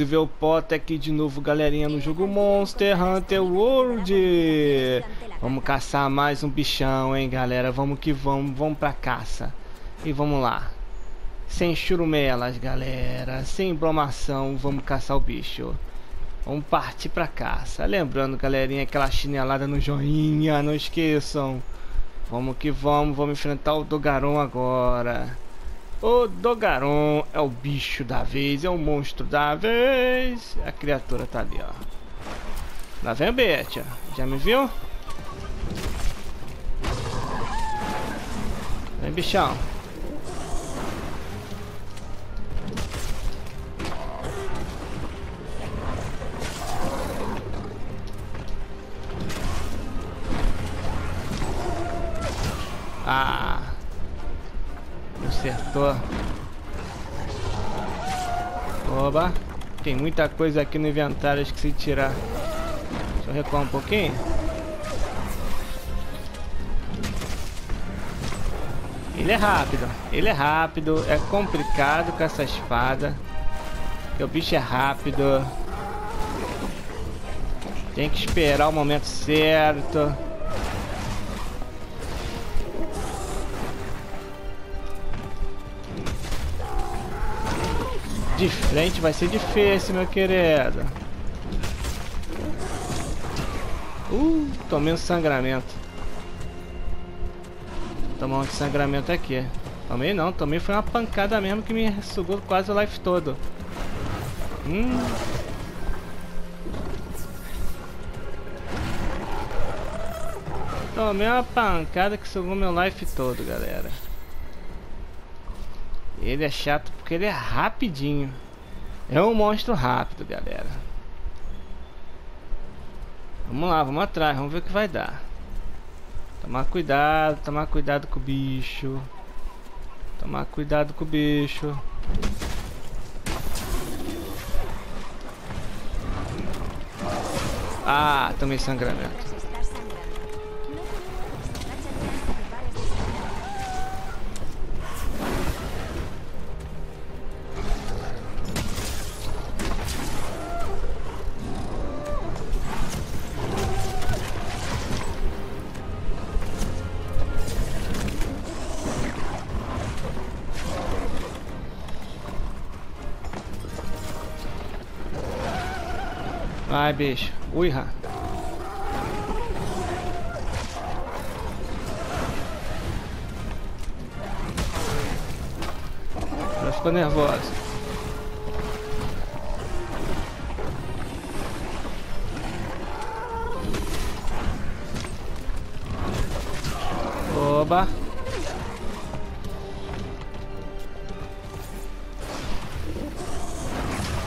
e ver o Potter aqui de novo, galerinha, no jogo Monster Hunter World. Vamos caçar mais um bichão, hein, galera. Vamos que vamos, vamos pra caça. E vamos lá. Sem churumelas, galera. Sem bromação, vamos caçar o bicho. Vamos partir pra caça. Lembrando, galerinha, aquela chinelada no joinha, não esqueçam. Vamos que vamos, vamos enfrentar o Dogaron agora. O Dogaron é o bicho da vez, é o monstro da vez. A criatura tá ali, ó. Lá vem o Betia. Já me viu? Vem, bichão. Acertou. Oba. Tem muita coisa aqui no inventário, esqueci de tirar. Deixa eu recuar um pouquinho. Ele é rápido, ele é rápido, é complicado com essa espada. Porque o bicho é rápido. Tem que esperar o momento certo. De frente vai ser difícil, meu querido. Uh, tomei um sangramento. Tomar um sangramento aqui. Tomei não, tomei foi uma pancada mesmo que me sugou quase o life todo. Hum. Tomei uma pancada que sugou meu life todo, galera. Ele é chato porque ele é rapidinho. É um monstro rápido, galera. Vamos lá, vamos atrás, vamos ver o que vai dar. Tomar cuidado, tomar cuidado com o bicho. Tomar cuidado com o bicho. Ah, tomei sangramento. Vai, bicho. Ui, ra. Ela ficou nervosa. Oba.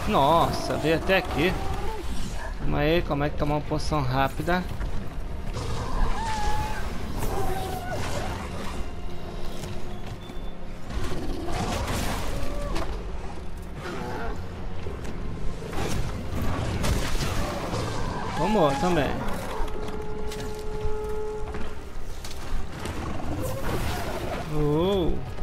Nossa, veio até aqui. Calma aí, como é que tomar uma poção rápida? Vamos também. Uh.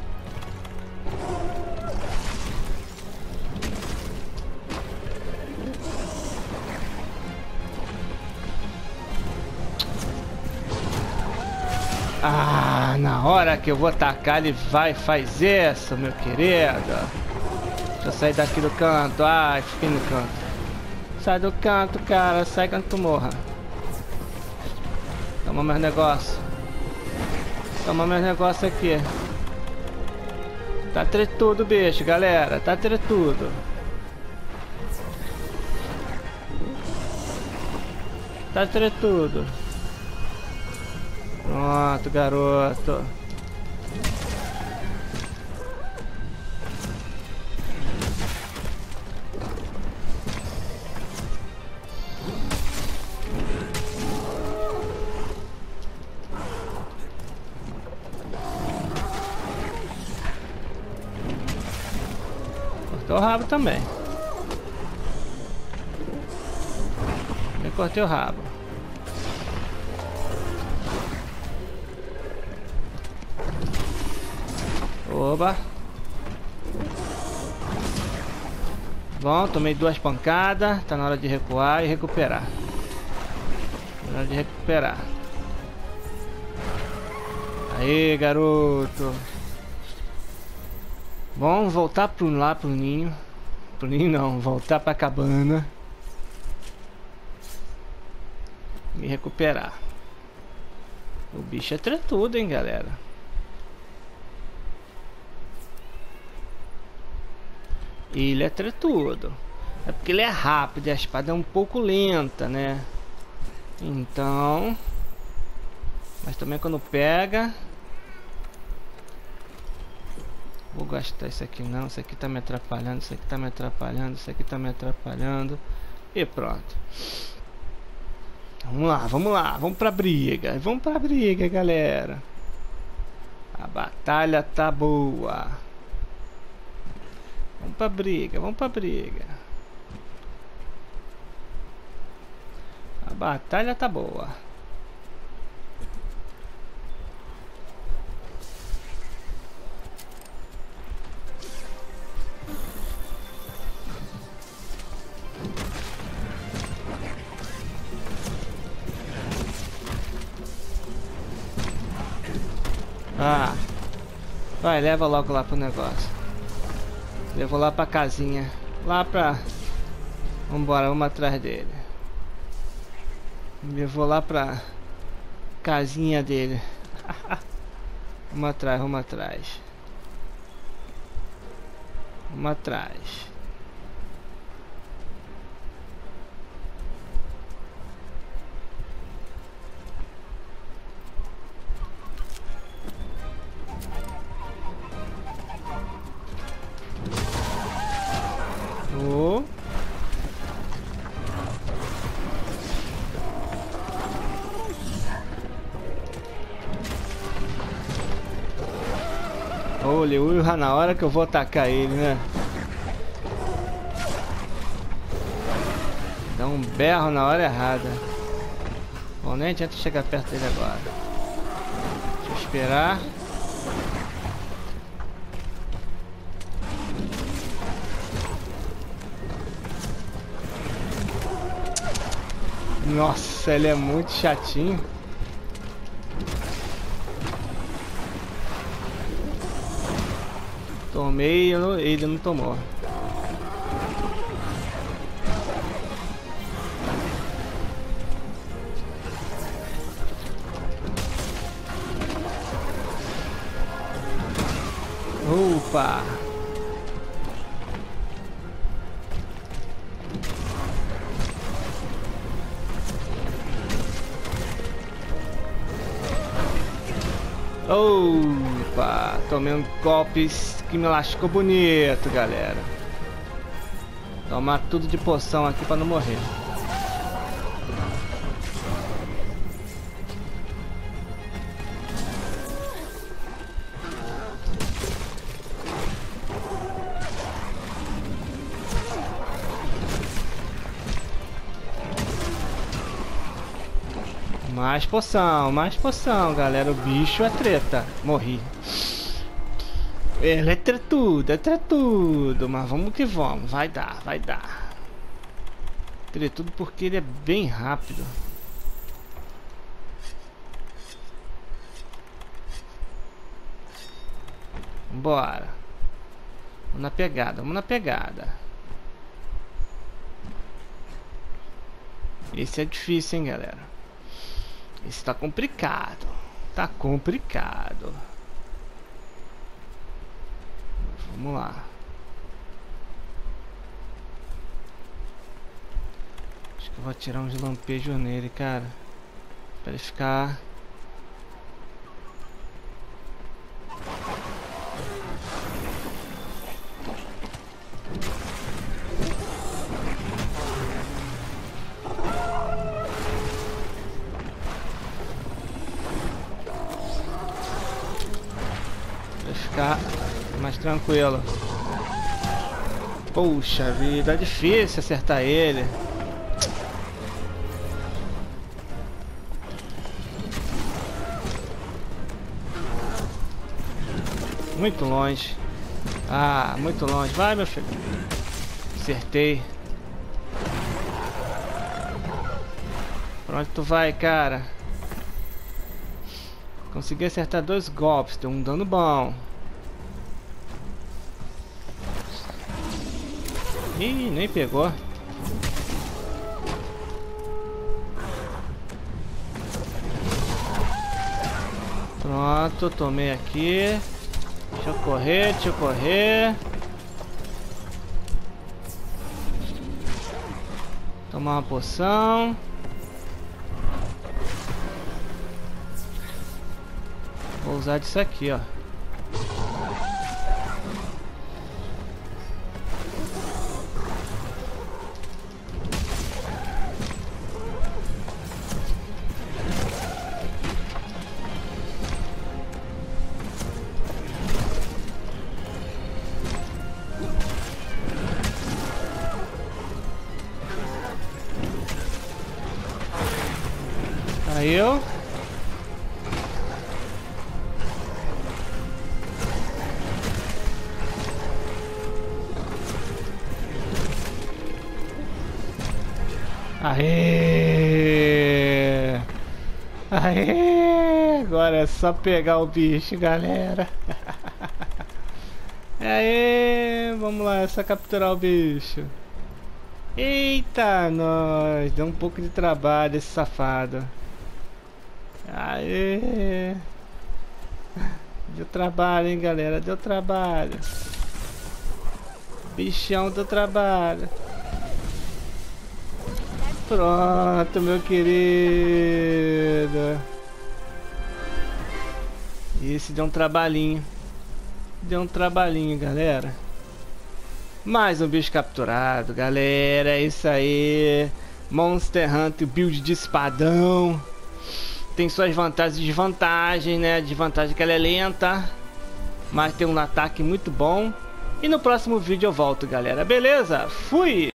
Hora que eu vou atacar, ele vai faz isso, meu querido. Deixa eu sair daqui do canto. Ai, fiquei no canto. Sai do canto, cara. Sai quando tu morra. Toma meus negócios. Toma meus negócios aqui. Tá tretudo, bicho, galera. Tá tretudo. Tá tretudo. Pronto, garoto. Cortou o rabo também. Eu cortei o rabo. Oba. Bom, tomei duas pancadas. Tá na hora de recuar e recuperar. Tá na hora de recuperar. Aí, garoto. Bom, voltar pro lá pro ninho. Pro ninho não, voltar pra cabana. Me recuperar. O bicho é tretudo, hein, galera. Ele é tretudo. É porque ele é rápido a espada é um pouco lenta, né? Então... Mas também quando pega... Vou gastar isso aqui não, isso aqui tá me atrapalhando, isso aqui tá me atrapalhando, isso aqui tá me atrapalhando. E pronto. Vamos lá, vamos lá, vamos pra briga. Vamos pra briga, galera. A batalha tá boa. Vamos pra briga, vamos pra briga. A batalha tá boa. Ah. Vai, leva logo lá pro negócio. Levou lá pra casinha. Lá pra... Vambora, vamos atrás dele. Levou lá pra... Casinha dele. vamos atrás, vamos atrás. Vamos atrás. Olha, urra na hora que eu vou atacar ele, né? Dá um berro na hora errada. Bom, nem adianta chegar perto dele agora. Deixa eu esperar. Nossa, ele é muito chatinho. Tomei ele não tomou. Opa! Opa! Tomei um golpes que me lascou bonito, galera. Tomar tudo de poção aqui para não morrer. Mais poção, mais poção, galera. O bicho é treta. Morri. Ele é tretudo, é tretudo, mas vamos que vamos, vai dar, vai dar. Tretudo porque ele é bem rápido. Bora. Vamos na pegada, vamos na pegada. Esse é difícil, hein, galera. Esse tá complicado. Tá complicado. Vamos lá. Acho que eu vou tirar uns lampejos nele, cara. Pra ele ficar... tranquilo. Puxa vida, é difícil acertar ele. Muito longe. Ah, muito longe. Vai, meu filho. Acertei. Pra onde tu vai, cara? Consegui acertar dois golpes, deu um dano bom. Ih, nem pegou. Pronto, tomei aqui. Deixa eu correr, deixa eu correr. Tomar uma poção. Vou usar disso aqui, ó. Eu. Aê! Aê! Agora é só pegar o bicho, galera. Aê! Vamos lá, é só capturar o bicho. Eita, nós! Deu um pouco de trabalho esse safado. Aê! Deu trabalho, hein, galera? Deu trabalho. Bichão deu trabalho. Pronto, meu querido. Esse deu um trabalhinho. Deu um trabalhinho, galera. Mais um bicho capturado, galera. É isso aí. Monster Hunter build de espadão. Tem suas vantagens e desvantagens, né? Desvantagem que ela é lenta. Mas tem um ataque muito bom. E no próximo vídeo eu volto, galera. Beleza? Fui!